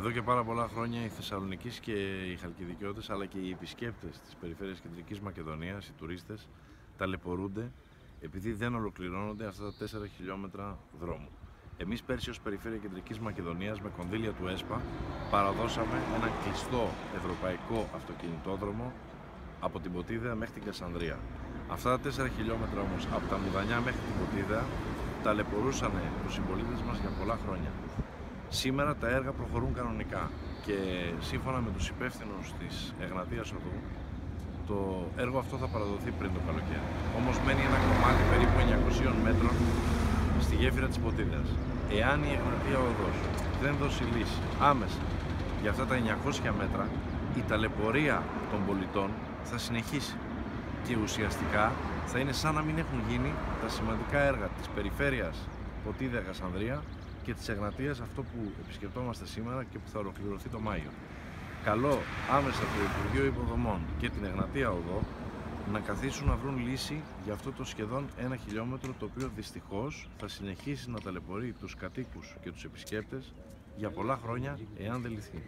Εδώ και πάρα πολλά χρόνια οι Θεσσαλονίκη και οι Χαλκιδικιώτες αλλά και οι επισκέπτες της περιφέρειας Κεντρικής Μακεδονίας, οι τουρίστες, ταλαιπωρούνται επειδή δεν ολοκληρώνονται αυτά τα 4 χιλιόμετρα δρόμου. Εμείς πέρσι ως Περιφέρεια Κεντρικής Μακεδονίας με κονδύλια του ΕΣΠΑ παραδώσαμε ένα κλειστό ευρωπαϊκό αυτοκινητόδρομο από την Ποτίδα μέχρι την Κασανδρία. Αυτά τα 4 χιλιόμετρα όμως από τα Μουδανιά μέχρι την Ποτίδα ταλαιπωρούσαν τους συμπολίτες μας για πολλά χρόνια. Σήμερα τα έργα προχωρούν κανονικά και σύμφωνα με τους υπεύθυνους της Εγνατίας Οδού το έργο αυτό θα παραδοθεί πριν το καλοκαίρι. Όμως μένει ένα κομμάτι περίπου 900 μέτρων στη γέφυρα της Ποτίδας. Εάν η Εγνατία Οδός δεν δώσει λύση άμεσα για αυτά τα 900 μέτρα, η ταλαιπωρία των πολιτών θα συνεχίσει και ουσιαστικά θα είναι σαν να μην έχουν γίνει τα σημαντικά έργα της περιφέρειας Ποτίδα Κασανδρία και της Εγνατίας αυτό που επισκεπτόμαστε σήμερα και που θα ολοκληρωθεί το Μάιο. Καλό άμεσα το Υπουργείο Υποδομών και την Εγνατία Οδό να καθίσουν να βρουν λύση για αυτό το σχεδόν ένα χιλιόμετρο το οποίο δυστυχώς θα συνεχίσει να ταλαιπωρεί τους κατοίκους και τους επισκέπτες για πολλά χρόνια εάν δεν λυθεί.